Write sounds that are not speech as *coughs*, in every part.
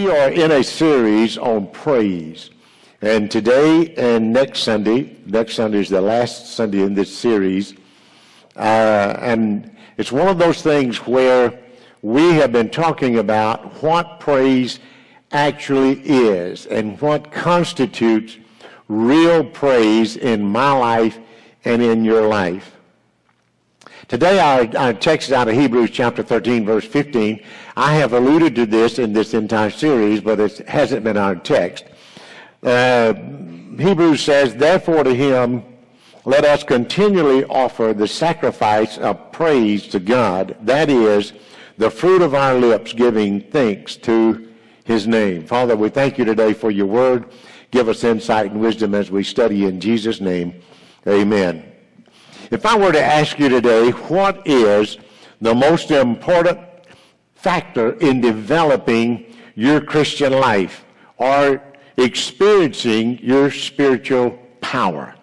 We are in a series on praise. And today and next Sunday, next Sunday is the last Sunday in this series. Uh, and it's one of those things where we have been talking about what praise actually is and what constitutes real praise in my life and in your life. Today, our, our text is out of Hebrews chapter 13, verse 15. I have alluded to this in this entire series, but it hasn't been our text. Uh, Hebrews says, Therefore to him let us continually offer the sacrifice of praise to God, that is, the fruit of our lips giving thanks to his name. Father, we thank you today for your word. Give us insight and wisdom as we study in Jesus' name. Amen. If I were to ask you today, what is the most important factor in developing your Christian life or experiencing your spiritual power?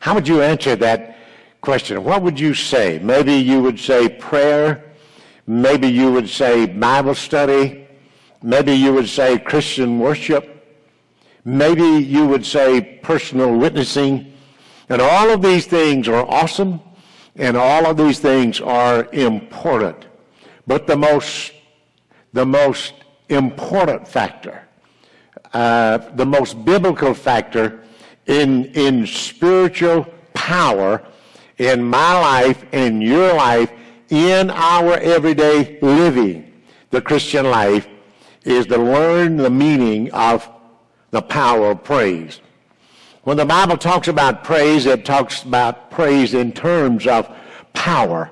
How would you answer that question? What would you say? Maybe you would say prayer. Maybe you would say Bible study. Maybe you would say Christian worship. Maybe you would say personal witnessing. And all of these things are awesome, and all of these things are important. But the most, the most important factor, uh, the most biblical factor in, in spiritual power in my life, in your life, in our everyday living, the Christian life, is to learn the meaning of the power of praise. When the Bible talks about praise, it talks about praise in terms of power.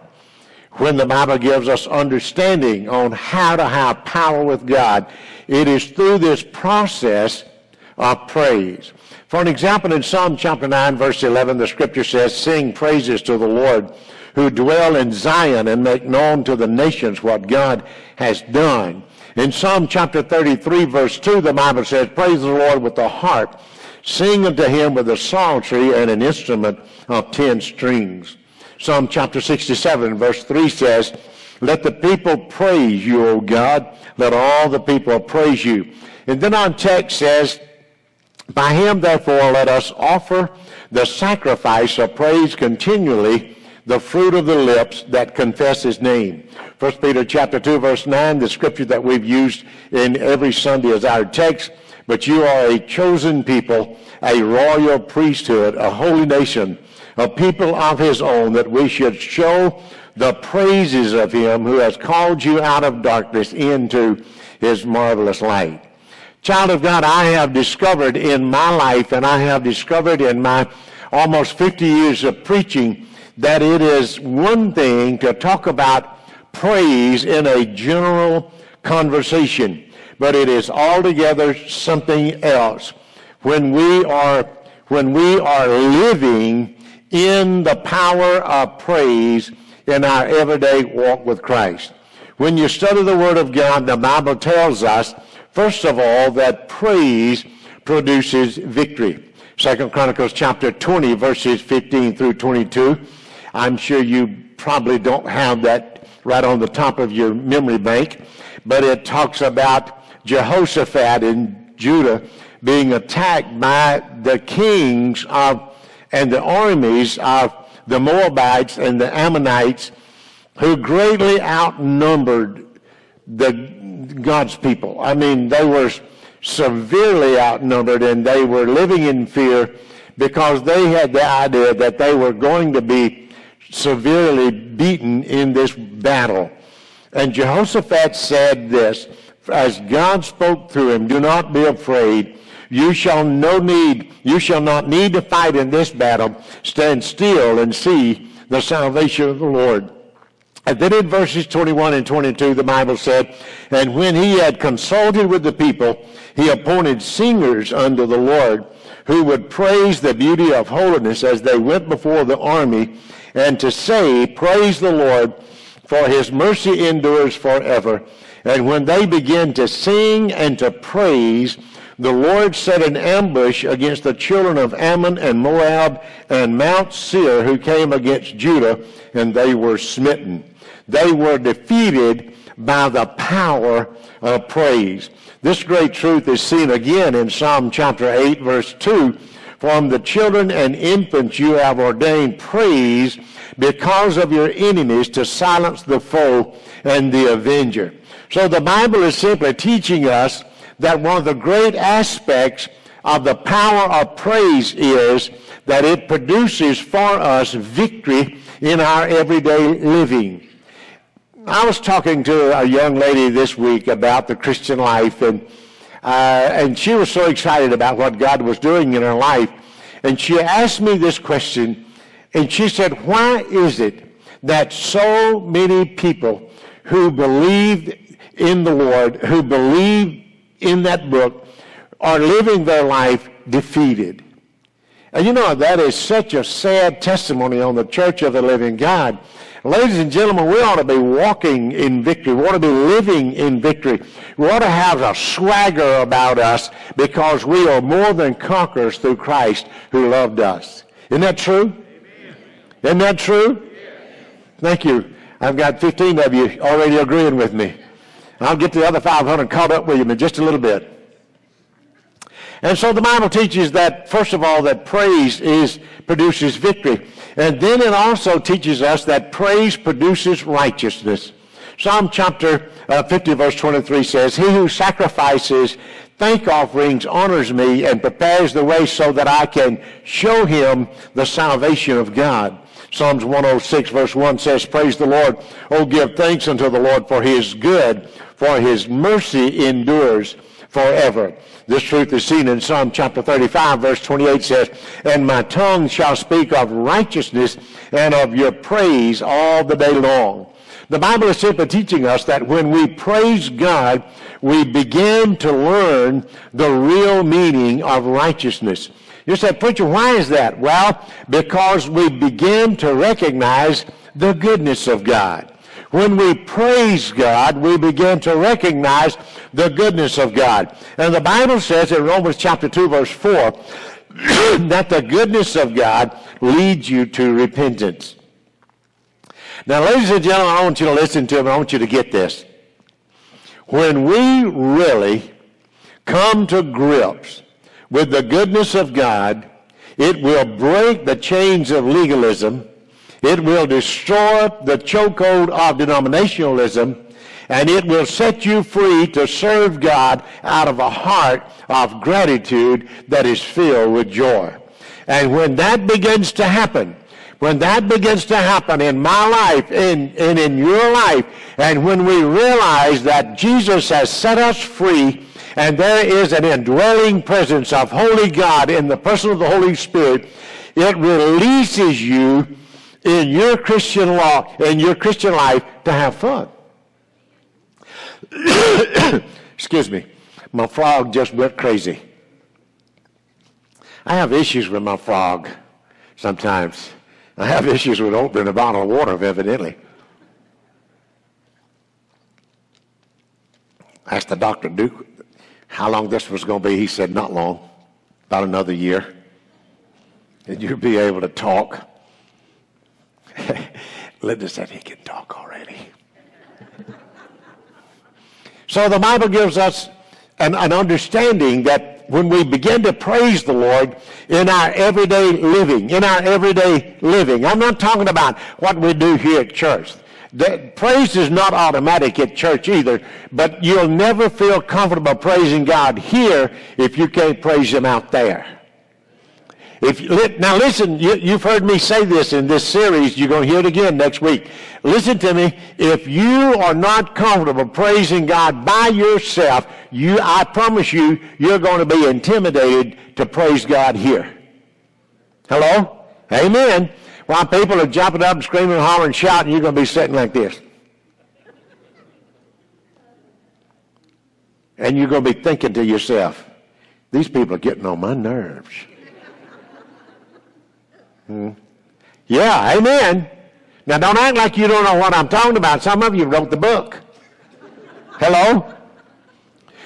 When the Bible gives us understanding on how to have power with God, it is through this process of praise. For an example, in Psalm chapter 9, verse 11, the scripture says, Sing praises to the Lord who dwell in Zion and make known to the nations what God has done. In Psalm chapter 33, verse 2, the Bible says, Praise the Lord with the harp Sing unto him with a psaltery and an instrument of ten strings. Psalm chapter 67 verse 3 says, Let the people praise you, O God. Let all the people praise you. And then our text says, By him therefore let us offer the sacrifice of praise continually, the fruit of the lips that confess his name. 1 Peter chapter 2 verse 9, the scripture that we've used in every Sunday as our text, but you are a chosen people, a royal priesthood, a holy nation, a people of his own, that we should show the praises of him who has called you out of darkness into his marvelous light. Child of God, I have discovered in my life and I have discovered in my almost 50 years of preaching that it is one thing to talk about praise in a general conversation but it is altogether something else. When we are, when we are living in the power of praise in our everyday walk with Christ. When you study the Word of God, the Bible tells us, first of all, that praise produces victory. Second Chronicles chapter 20, verses 15 through 22. I'm sure you probably don't have that right on the top of your memory bank, but it talks about Jehoshaphat in Judah being attacked by the kings of and the armies of the Moabites and the Ammonites who greatly outnumbered the God's people. I mean, they were severely outnumbered and they were living in fear because they had the idea that they were going to be severely beaten in this battle. And Jehoshaphat said this, as God spoke through him, do not be afraid. You shall no need, you shall not need to fight in this battle. Stand still and see the salvation of the Lord. And then in verses 21 and 22, the Bible said, And when he had consulted with the people, he appointed singers unto the Lord, who would praise the beauty of holiness as they went before the army, and to say, Praise the Lord, for his mercy endures forever. And when they began to sing and to praise, the Lord set an ambush against the children of Ammon and Moab and Mount Seir who came against Judah, and they were smitten. They were defeated by the power of praise. This great truth is seen again in Psalm chapter 8, verse 2. From the children and infants you have ordained praise because of your enemies to silence the foe and the avenger. So the Bible is simply teaching us that one of the great aspects of the power of praise is that it produces for us victory in our everyday living. I was talking to a young lady this week about the Christian life, and uh, and she was so excited about what God was doing in her life, and she asked me this question, and she said, "Why is it that so many people who believed in the Lord, who believe in that book, are living their life defeated?" And you know, that is such a sad testimony on the church of the living God. Ladies and gentlemen, we ought to be walking in victory. We ought to be living in victory. We ought to have a swagger about us because we are more than conquerors through Christ who loved us. Isn't that true? Amen. Isn't that true? Thank you. I've got 15 of you already agreeing with me. I'll get the other 500 caught up with you in just a little bit. And so the Bible teaches that, first of all, that praise is, produces victory. And then it also teaches us that praise produces righteousness. Psalm chapter uh, 50 verse 23 says, He who sacrifices thank offerings honors me and prepares the way so that I can show him the salvation of God. Psalms 106 verse 1 says, Praise the Lord. Oh, give thanks unto the Lord for he is good, for his mercy endures forever. This truth is seen in Psalm chapter 35, verse 28 says, And my tongue shall speak of righteousness and of your praise all the day long. The Bible is simply teaching us that when we praise God, we begin to learn the real meaning of righteousness. You say, preacher, why is that? Well, because we begin to recognize the goodness of God. When we praise God, we begin to recognize the goodness of God. And the Bible says in Romans chapter 2 verse 4 *clears throat* that the goodness of God leads you to repentance. Now, ladies and gentlemen, I want you to listen to me. I want you to get this. When we really come to grips with the goodness of God, it will break the chains of legalism it will destroy the chokehold of denominationalism and it will set you free to serve God out of a heart of gratitude that is filled with joy. And when that begins to happen, when that begins to happen in my life and, and in your life, and when we realize that Jesus has set us free and there is an indwelling presence of Holy God in the person of the Holy Spirit, it releases you in your Christian law, in your Christian life, to have fun. *coughs* Excuse me. My frog just went crazy. I have issues with my frog sometimes. I have issues with opening a bottle of water, evidently. I asked the doctor Duke how long this was going to be. He said, not long, about another year. And you'll be able to talk. *laughs* Linda said he can talk already. so the Bible gives us an, an understanding that when we begin to praise the Lord in our everyday living, in our everyday living, I'm not talking about what we do here at church. The, praise is not automatic at church either, but you'll never feel comfortable praising God here if you can't praise Him out there. If now listen, you, you've heard me say this in this series. You're going to hear it again next week. Listen to me. If you are not comfortable praising God by yourself, you, I promise you, you're going to be intimidated to praise God here. Hello? Amen. While people are jumping up and screaming hollering shouting, you're going to be sitting like this. And you're going to be thinking to yourself, these people are getting on my nerves. Hmm. Yeah, amen. Now don't act like you don't know what I'm talking about. Some of you wrote the book. Hello?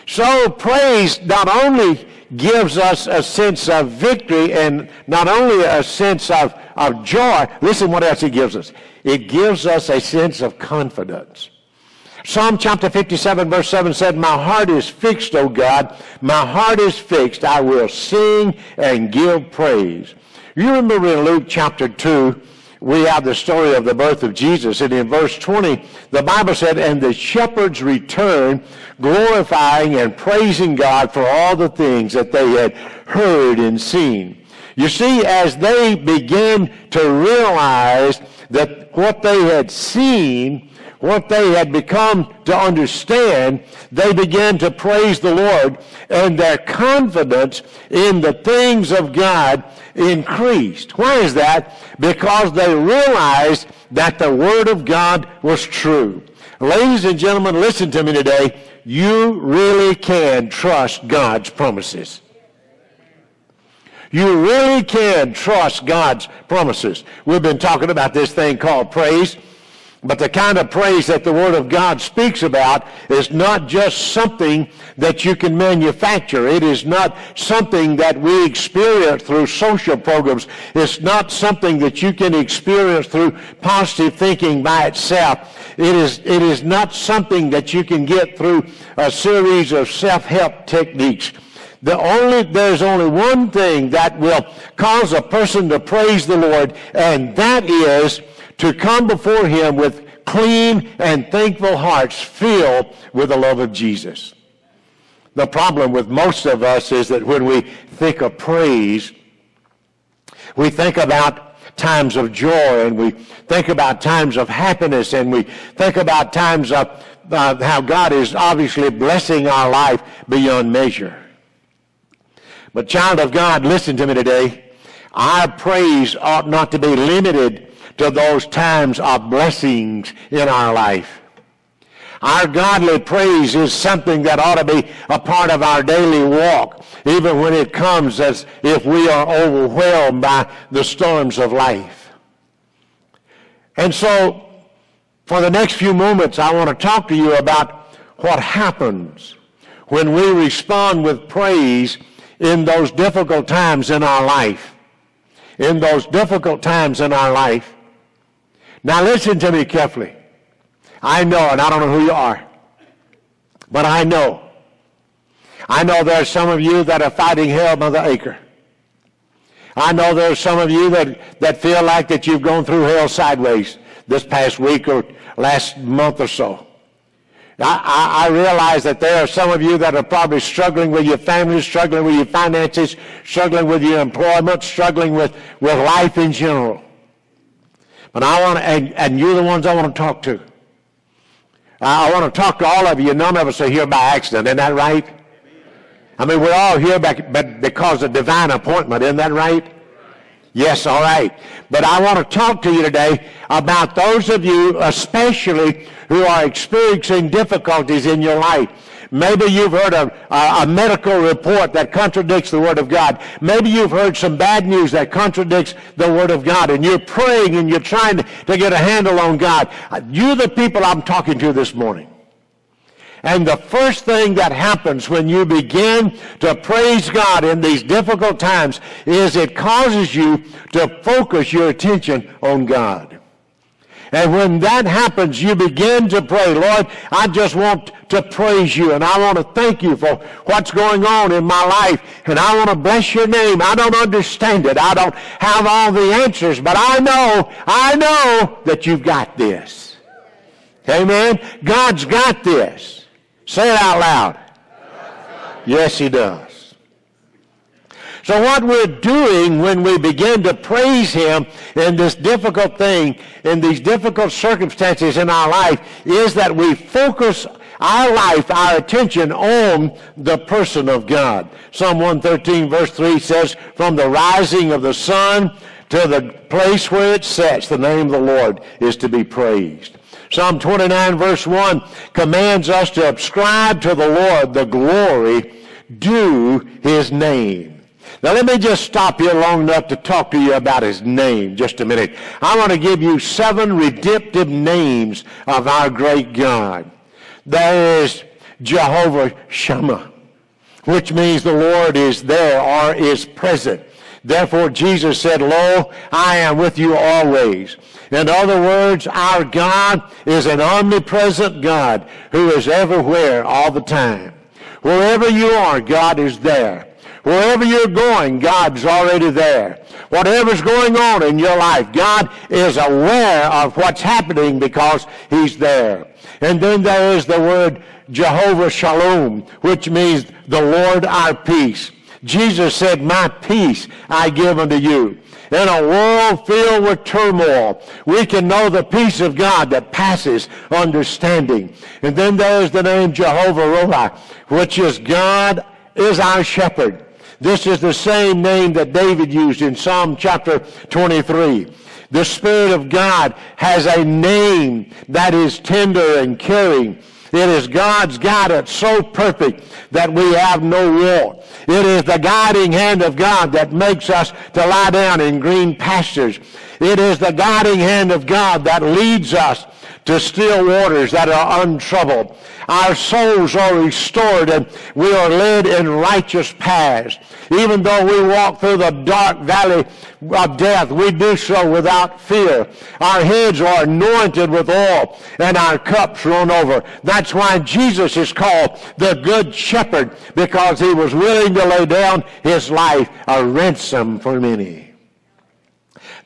So praise not only gives us a sense of victory and not only a sense of, of joy, listen what else it gives us. It gives us a sense of confidence. Psalm chapter 57 verse 7 said, My heart is fixed, O God. My heart is fixed. I will sing and give praise. You remember in Luke chapter 2, we have the story of the birth of Jesus. And in verse 20, the Bible said, And the shepherds returned, glorifying and praising God for all the things that they had heard and seen. You see, as they began to realize that what they had seen, what they had become to understand, they began to praise the Lord, and their confidence in the things of God increased. Why is that? Because they realized that the Word of God was true. Ladies and gentlemen, listen to me today. You really can trust God's promises. You really can trust God's promises. We've been talking about this thing called praise. But the kind of praise that the Word of God speaks about is not just something that you can manufacture. It is not something that we experience through social programs. It's not something that you can experience through positive thinking by itself. It is, it is not something that you can get through a series of self-help techniques. The only, there's only one thing that will cause a person to praise the Lord, and that is to come before him with clean and thankful hearts filled with the love of Jesus. The problem with most of us is that when we think of praise, we think about times of joy and we think about times of happiness and we think about times of uh, how God is obviously blessing our life beyond measure. But child of God, listen to me today. Our praise ought not to be limited to those times of blessings in our life. Our godly praise is something that ought to be a part of our daily walk, even when it comes as if we are overwhelmed by the storms of life. And so, for the next few moments, I want to talk to you about what happens when we respond with praise in those difficult times in our life. In those difficult times in our life. Now listen to me carefully. I know, and I don't know who you are, but I know. I know there are some of you that are fighting hell by the acre. I know there are some of you that, that feel like that you've gone through hell sideways this past week or last month or so. I, I, I, realize that there are some of you that are probably struggling with your family, struggling with your finances, struggling with your employment, struggling with, with life in general. But I want to, and, and you're the ones I want to talk to. I, I want to talk to all of you. None of us are here by accident. Isn't that right? I mean, we're all here back, but because of divine appointment. Isn't that right? Yes, all right. But I want to talk to you today about those of you, especially who are experiencing difficulties in your life. Maybe you've heard a, uh, a, medical report that contradicts the Word of God. Maybe you've heard some bad news that contradicts the Word of God, and you're praying and you're trying to, to get a handle on God. Uh, you're the people I'm talking to this morning. And the first thing that happens when you begin to praise God in these difficult times is it causes you to focus your attention on God. And when that happens, you begin to pray, Lord, I just want to praise you and I want to thank you for what's going on in my life and I want to bless your name. I don't understand it. I don't have all the answers, but I know, I know that you've got this. Amen. God's got this. Say it out loud. Yes, he does. So what we're doing when we begin to praise Him in this difficult thing, in these difficult circumstances in our life, is that we focus our life, our attention on the person of God. Psalm 113 verse 3 says, from the rising of the sun to the place where it sets, the name of the Lord is to be praised. Psalm 29 verse 1 commands us to ascribe to the Lord the glory due his name. Now let me just stop here long enough to talk to you about his name just a minute. I want to give you seven redemptive names of our great God. There is Jehovah Shammah, which means the Lord is there or is present. Therefore Jesus said, Lo, I am with you always. In other words, our God is an omnipresent God who is everywhere all the time. Wherever you are, God is there. Wherever you're going, God's already there. Whatever's going on in your life, God is aware of what's happening because He's there. And then there is the word Jehovah Shalom, which means the Lord our peace. Jesus said, my peace I give unto you. In a world filled with turmoil, we can know the peace of God that passes understanding. And then there's the name Jehovah Rohi, which is God is our shepherd. This is the same name that David used in Psalm chapter 23. The Spirit of God has a name that is tender and caring. It is God's guidance so perfect that we have no want. It is the guiding hand of God that makes us to lie down in green pastures. It is the guiding hand of God that leads us to still waters that are untroubled. Our souls are restored and we are led in righteous paths. Even though we walk through the dark valley of death, we do so without fear. Our heads are anointed with oil and our cups run over. That's why Jesus is called the Good Shepherd because he was willing to lay down his life a ransom for many.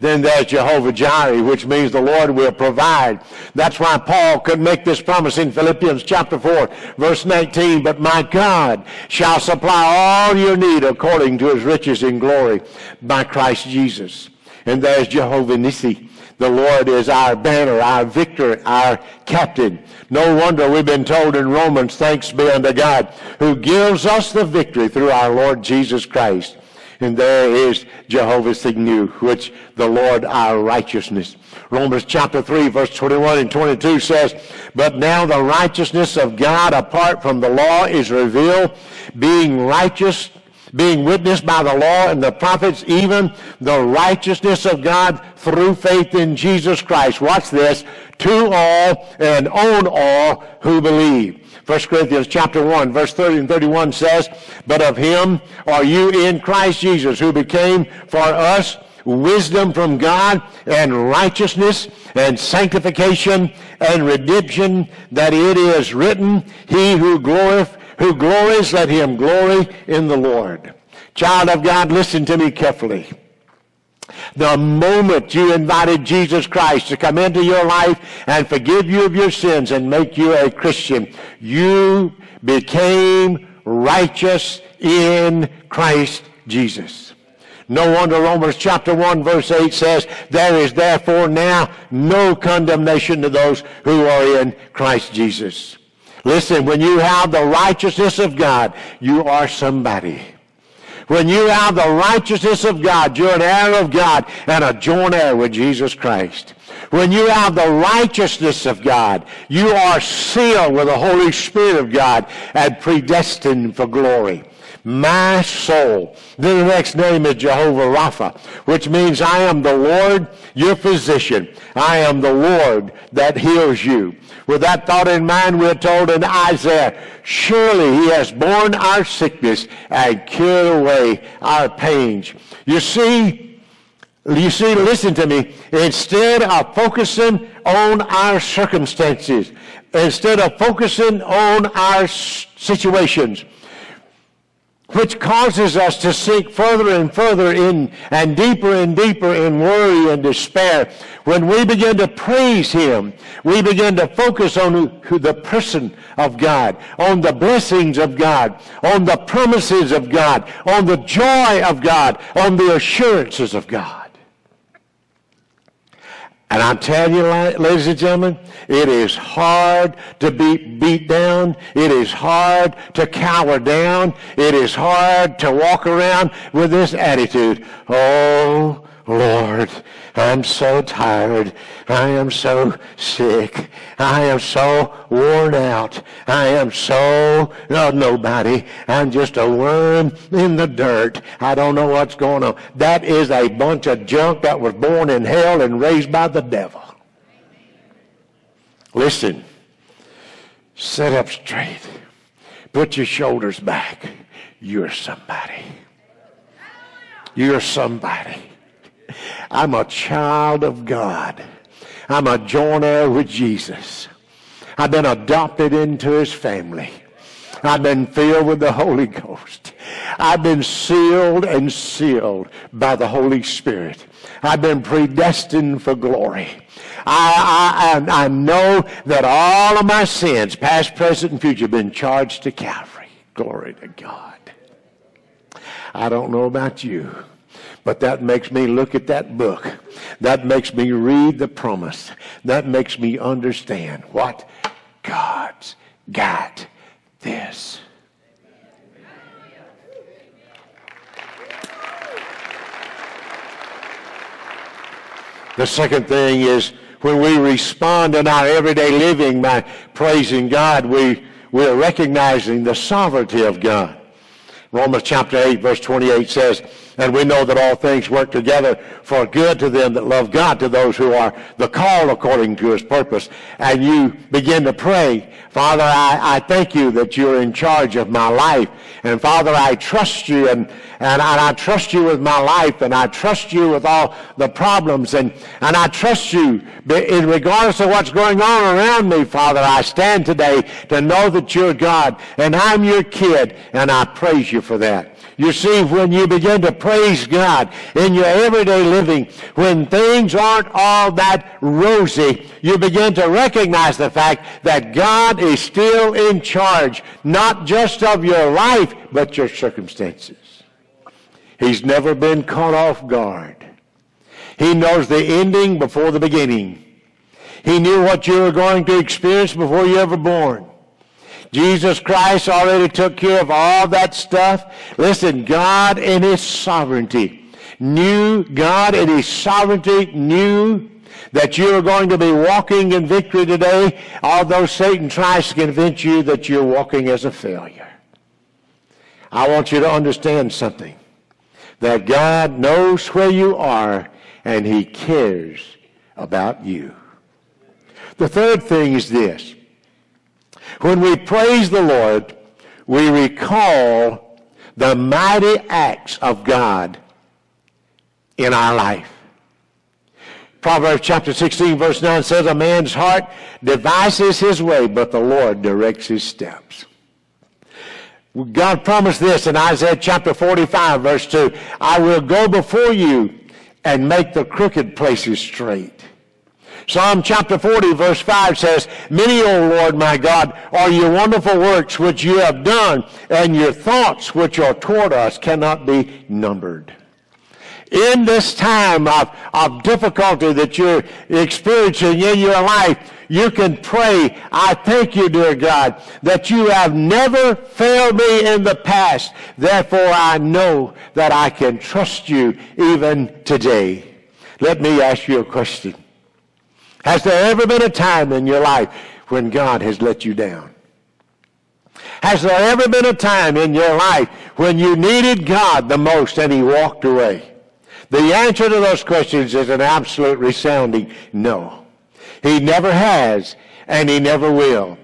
Then there's Jehovah Jireh, which means the Lord will provide. That's why Paul could make this promise in Philippians chapter 4, verse 19. But my God shall supply all your need according to his riches in glory by Christ Jesus. And there's Jehovah Nissi. The Lord is our banner, our victor, our captain. No wonder we've been told in Romans, thanks be unto God, who gives us the victory through our Lord Jesus Christ. And there is Jehovah Tsidkenu, which the Lord our righteousness. Romans chapter 3 verse 21 and 22 says, But now the righteousness of God apart from the law is revealed, being righteous being witnessed by the law and the prophets, even the righteousness of God through faith in Jesus Christ. Watch this. To all and on all who believe. 1 Corinthians chapter 1, verse 30 and 31 says, But of him are you in Christ Jesus, who became for us wisdom from God and righteousness and sanctification and redemption, that it is written, He who gloreth, who glories, let him glory in the Lord. Child of God, listen to me carefully. The moment you invited Jesus Christ to come into your life and forgive you of your sins and make you a Christian, you became righteous in Christ Jesus. No wonder Romans chapter 1 verse 8 says, There is therefore now no condemnation to those who are in Christ Jesus. Listen, when you have the righteousness of God, you are somebody. When you have the righteousness of God, you're an heir of God and a joint heir with Jesus Christ. When you have the righteousness of God, you are sealed with the Holy Spirit of God and predestined for glory. My soul. Then the next name is Jehovah Rapha, which means I am the Lord, your physician. I am the Lord that heals you. With that thought in mind, we're told in Isaiah, surely he has borne our sickness and cured away our pains. You see, you see, listen to me. Instead of focusing on our circumstances, instead of focusing on our situations, which causes us to sink further and further in and deeper and deeper in worry and despair. When we begin to praise Him, we begin to focus on who, who the person of God, on the blessings of God, on the promises of God, on the joy of God, on the assurances of God. And I'm telling you, ladies and gentlemen, it is hard to be beat down. It is hard to cower down. It is hard to walk around with this attitude. Oh, Lord, I'm so tired. I am so sick. I am so worn out. I am so oh, nobody. I'm just a worm in the dirt. I don't know what's going on. That is a bunch of junk that was born in hell and raised by the devil. Listen, sit up straight. Put your shoulders back. You're somebody. You're somebody. I'm a child of God. I'm a joint heir with Jesus. I've been adopted into his family. I've been filled with the Holy Ghost. I've been sealed and sealed by the Holy Spirit. I've been predestined for glory. I, I, I know that all of my sins, past, present, and future, have been charged to Calvary. Glory to God. I don't know about you, but that makes me look at that book. That makes me read the promise. That makes me understand what God's got this. The second thing is when we respond in our everyday living by praising God, we, we're recognizing the sovereignty of God. Romans chapter 8 verse 28 says, and we know that all things work together for good to them that love God, to those who are the called according to his purpose. And you begin to pray, Father, I, I thank you that you're in charge of my life. And Father, I trust you and, and, and I trust you with my life and I trust you with all the problems and, and I trust you in regardless of what's going on around me, Father. I stand today to know that you're God and I'm your kid and I praise you for that. You see, when you begin to praise God in your everyday living, when things aren't all that rosy, you begin to recognize the fact that God is still in charge, not just of your life, but your circumstances. He's never been caught off guard. He knows the ending before the beginning. He knew what you were going to experience before you ever born. Jesus Christ already took care of all that stuff. Listen, God in His sovereignty knew, God in His sovereignty knew that you are going to be walking in victory today, although Satan tries to convince you that you're walking as a failure. I want you to understand something. That God knows where you are and He cares about you. The third thing is this. When we praise the Lord, we recall the mighty acts of God in our life. Proverbs chapter 16 verse 9 says, A man's heart devises his way, but the Lord directs his steps. God promised this in Isaiah chapter 45 verse 2, I will go before you and make the crooked places straight. Psalm chapter 40 verse 5 says, Many, O Lord my God, are your wonderful works which you have done, and your thoughts which are toward us cannot be numbered. In this time of, of difficulty that you're experiencing in your life, you can pray, I thank you, dear God, that you have never failed me in the past. Therefore, I know that I can trust you even today. Let me ask you a question. Has there ever been a time in your life when God has let you down? Has there ever been a time in your life when you needed God the most and he walked away? The answer to those questions is an absolute resounding no. He never has and he never will.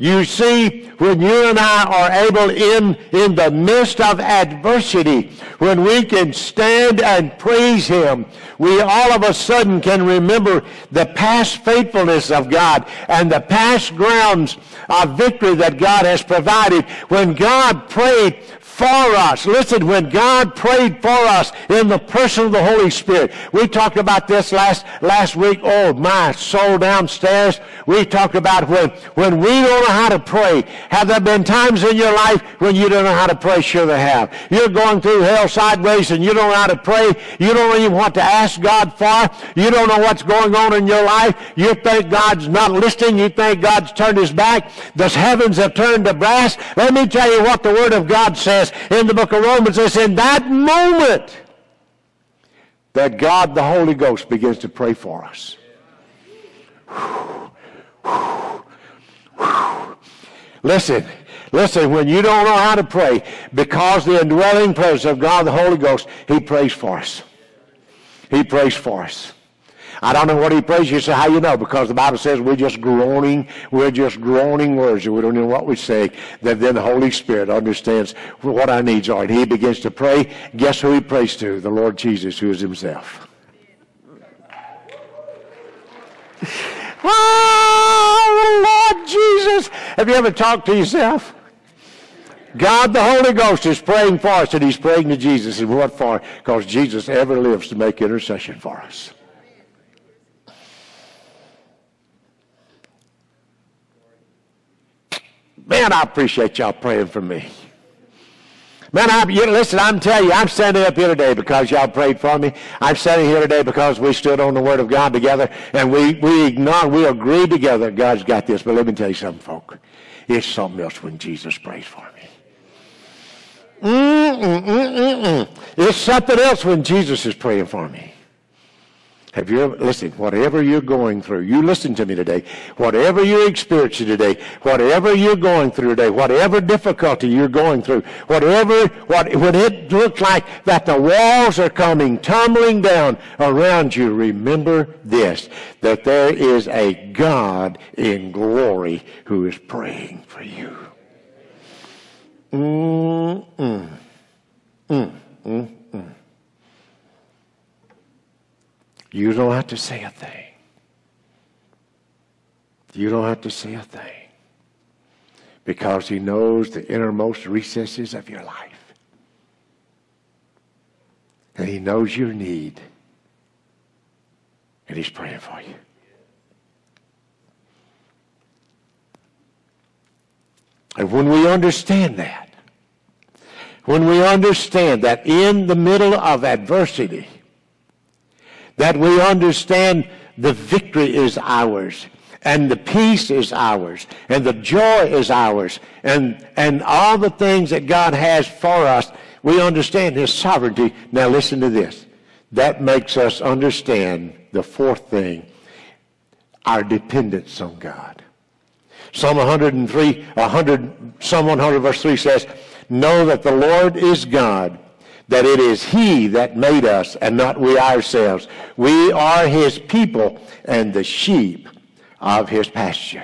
You see, when you and I are able in, in the midst of adversity, when we can stand and praise Him, we all of a sudden can remember the past faithfulness of God and the past grounds of victory that God has provided. When God prayed for us. Listen, when God prayed for us in the person of the Holy Spirit, we talked about this last, last week. Oh, my soul downstairs. We talked about when, when we don't know how to pray. Have there been times in your life when you don't know how to pray? Sure they have. You're going through hell sideways and you don't know how to pray. You don't even want to ask God for. You don't know what's going on in your life. You think God's not listening. You think God's turned his back. The heavens have turned to brass. Let me tell you what the Word of God says in the book of Romans. It's in that moment that God, the Holy Ghost, begins to pray for us. Listen, listen, when you don't know how to pray, because the indwelling presence of God, the Holy Ghost, He prays for us. He prays for us. I don't know what he prays. You say, how you know? Because the Bible says we're just groaning. We're just groaning words. We don't know what we say. That then the Holy Spirit understands what our needs are. And he begins to pray. Guess who he prays to? The Lord Jesus, who is himself. *laughs* Oh, Lord Jesus. Have you ever talked to yourself? God the Holy Ghost is praying for us, and He's praying to Jesus. And what for? Because Jesus ever lives to make intercession for us. Man, I appreciate y'all praying for me. Man, I, you, listen, I'm telling you, I'm standing up here today because y'all prayed for me. I'm standing here today because we stood on the Word of God together and we, we ignored, we agreed together God's got this. But let me tell you something, folks. It's something else when Jesus prays for me. Mm-mm-mm-mm-mm. It's something else when Jesus is praying for me. Have you ever, listen, whatever you're going through, you listen to me today, whatever you're experiencing today, whatever you're going through today, whatever difficulty you're going through, whatever, what, when it looks like that the walls are coming tumbling down around you, remember this, that there is a God in glory who is praying for you. Mm, mm, mm, mm. You don't have to say a thing. You don't have to say a thing. Because he knows the innermost recesses of your life. And he knows your need. And he's praying for you. And when we understand that, when we understand that in the middle of adversity, that we understand the victory is ours and the peace is ours and the joy is ours and, and all the things that God has for us, we understand His sovereignty. Now listen to this. That makes us understand the fourth thing, our dependence on God. Psalm 103, 100, Psalm 100 verse 3 says, Know that the Lord is God that it is he that made us and not we ourselves. We are his people and the sheep of his pasture.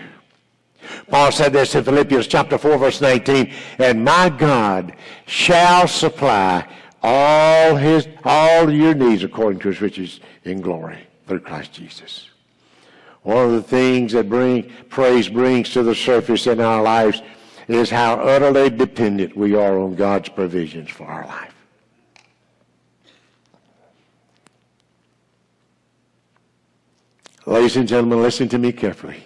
Paul said this in Philippians chapter 4 verse 19, and my God shall supply all his, all your needs according to his riches in glory through Christ Jesus. One of the things that bring, praise brings to the surface in our lives is how utterly dependent we are on God's provisions for our life. Ladies and gentlemen, listen to me carefully.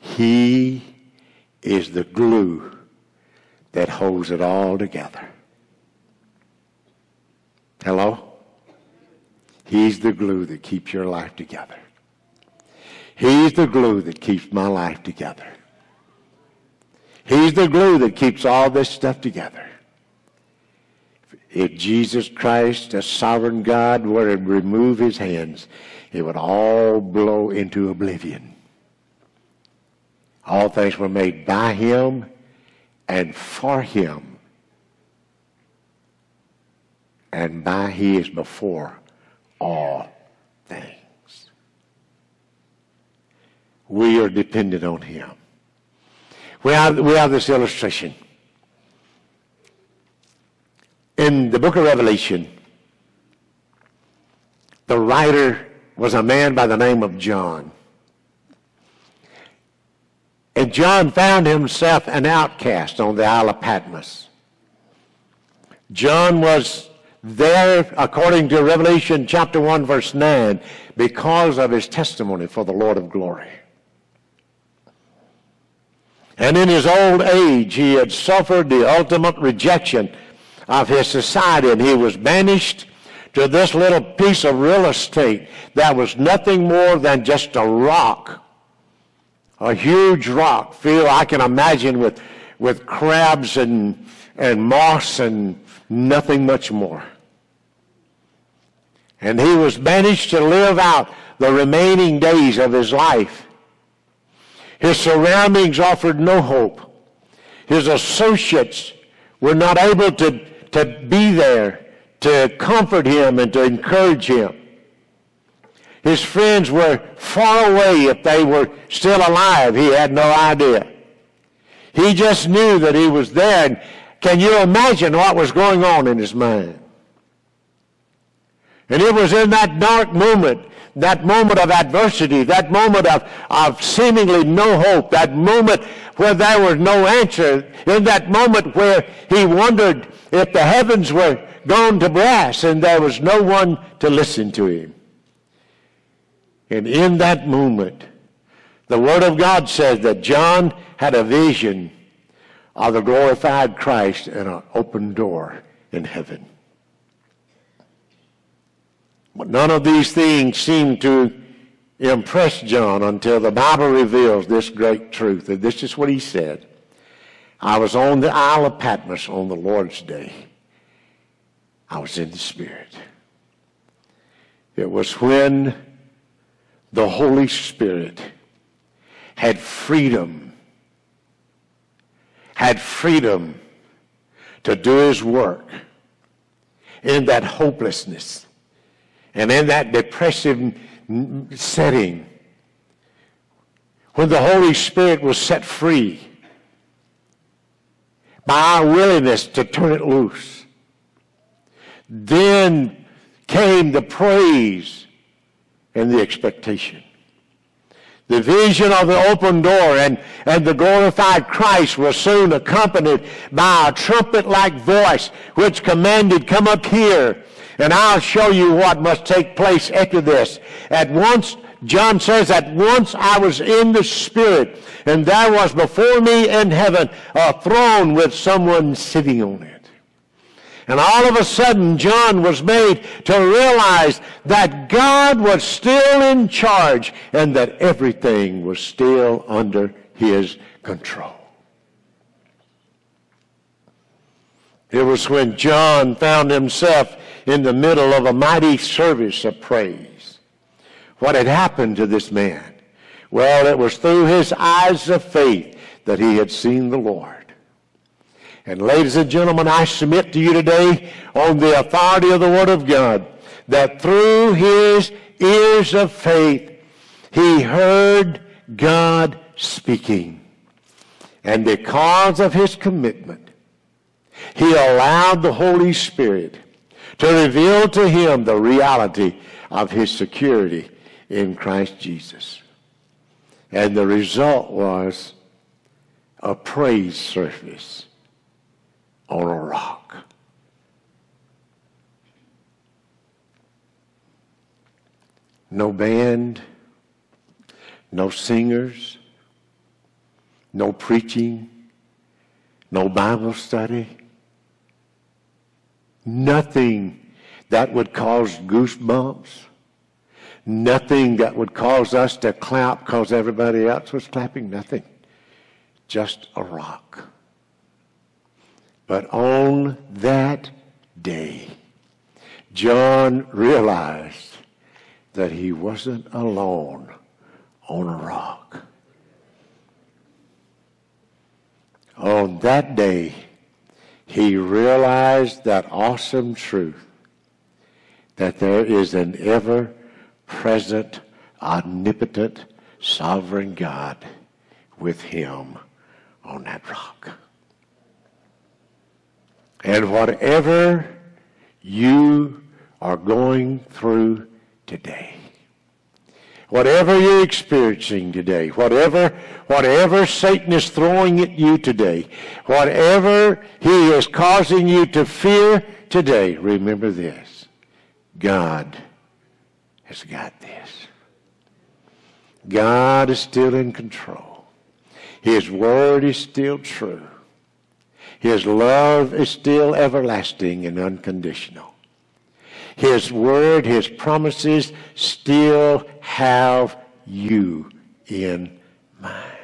He is the glue that holds it all together. Hello? He's the glue that keeps your life together. He's the glue that keeps my life together. He's the glue that keeps all this stuff together. If Jesus Christ, a sovereign God, were to remove his hands, it would all blow into oblivion. All things were made by him and for him. And by he is before all things. We are dependent on him. We have, we have this illustration. In the book of Revelation, the writer was a man by the name of John. And John found himself an outcast on the Isle of Patmos. John was there, according to Revelation chapter 1, verse 9, because of his testimony for the Lord of glory. And in his old age, he had suffered the ultimate rejection of his society, and he was banished to this little piece of real estate that was nothing more than just a rock, a huge rock filled, I can imagine, with, with crabs and, and moss and nothing much more. And he was banished to live out the remaining days of his life. His surroundings offered no hope. His associates were not able to, to be there to comfort him and to encourage him. His friends were far away if they were still alive. He had no idea. He just knew that he was there. And can you imagine what was going on in his mind? And it was in that dark moment, that moment of adversity, that moment of, of seemingly no hope, that moment where there was no answer, in that moment where he wondered if the heavens were gone to brass and there was no one to listen to him. And in that moment, the Word of God says that John had a vision of the glorified Christ and an open door in heaven. But none of these things seemed to impress John until the Bible reveals this great truth. And this is what he said. I was on the Isle of Patmos on the Lord's day. I was in the Spirit. It was when the Holy Spirit had freedom, had freedom to do his work in that hopelessness and in that depressive setting. When the Holy Spirit was set free by our willingness to turn it loose, then came the praise and the expectation. The vision of the open door and, and the glorified Christ was soon accompanied by a trumpet-like voice which commanded, come up here and I'll show you what must take place after this. At once, John says, at once I was in the Spirit and there was before me in heaven a throne with someone sitting on it. And all of a sudden, John was made to realize that God was still in charge and that everything was still under his control. It was when John found himself in the middle of a mighty service of praise. What had happened to this man? Well, it was through his eyes of faith that he had seen the Lord. And ladies and gentlemen, I submit to you today on the authority of the Word of God that through his ears of faith, he heard God speaking. And because of his commitment, he allowed the Holy Spirit to reveal to him the reality of his security in Christ Jesus. And the result was a praise service on a rock. No band, no singers, no preaching, no Bible study, nothing that would cause goosebumps, nothing that would cause us to clap because everybody else was clapping, nothing. Just a rock. But on that day, John realized that he wasn't alone on a rock. On that day, he realized that awesome truth that there is an ever present, omnipotent, sovereign God with him on that rock. And whatever you are going through today, whatever you're experiencing today, whatever, whatever Satan is throwing at you today, whatever he is causing you to fear today, remember this. God has got this. God is still in control. His word is still true. His love is still everlasting and unconditional. His word, His promises still have you in mind.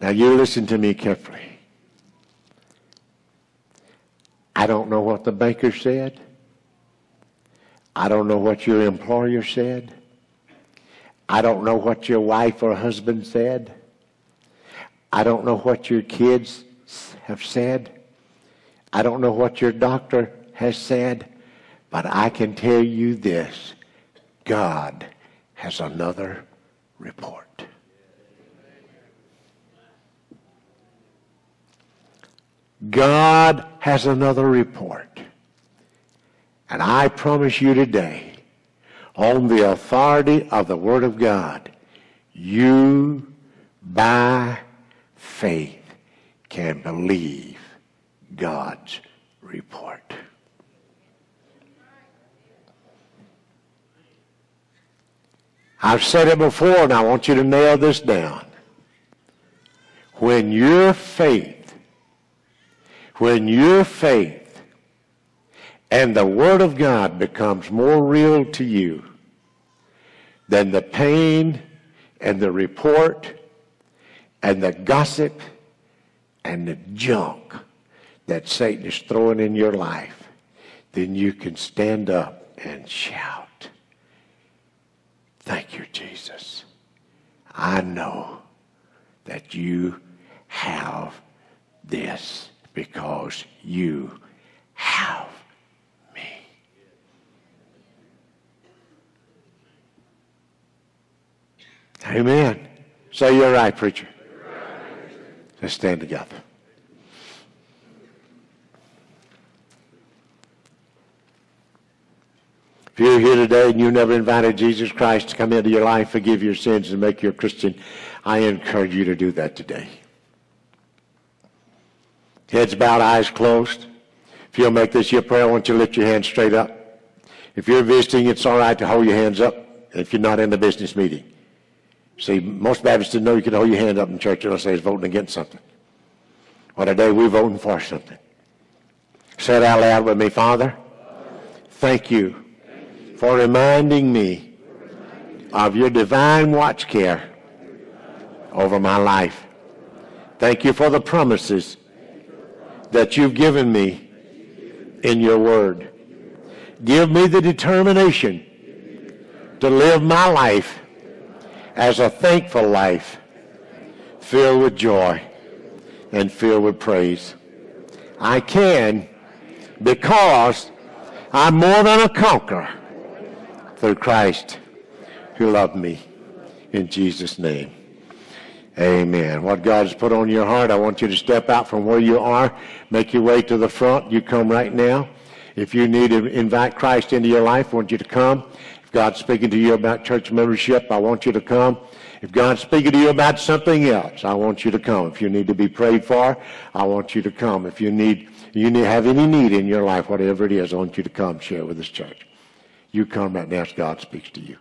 Now, you listen to me carefully. I don't know what the banker said. I don't know what your employer said. I don't know what your wife or husband said. I don't know what your kids have said. I don't know what your doctor has said, but I can tell you this God has another report. God has another report. And I promise you today, on the authority of the Word of God, you, by faith, can believe God's report. I've said it before, and I want you to nail this down. When your faith, when your faith and the Word of God becomes more real to you than the pain and the report and the gossip and the junk that Satan is throwing in your life, then you can stand up and shout, Thank you, Jesus. I know that you have this because you have me. Amen. Say you're right, preacher. Let's stand together. If you're here today and you never invited Jesus Christ to come into your life, forgive your sins, and make you a Christian, I encourage you to do that today. Heads bowed, eyes closed. If you'll make this your prayer, I want you to lift your hands straight up. If you're visiting, it's all right to hold your hands up if you're not in the business meeting. See, most Baptists didn't know you could hold your hand up in church unless they was voting against something. Well, today we're voting for something. Say it out loud with me, Father. Thank you for reminding me of your divine watch care over my life. Thank you for the promises that you've given me in your word. Give me the determination to live my life as a thankful life filled with joy and filled with praise. I can because I'm more than a conqueror through Christ who loved me. In Jesus' name. Amen. What God has put on your heart, I want you to step out from where you are, make your way to the front. You come right now. If you need to invite Christ into your life, I want you to come. God's speaking to you about church membership, I want you to come. If God's speaking to you about something else, I want you to come. If you need to be prayed for, I want you to come. If you need you need, have any need in your life, whatever it is, I want you to come share with this church. You come right now as God speaks to you.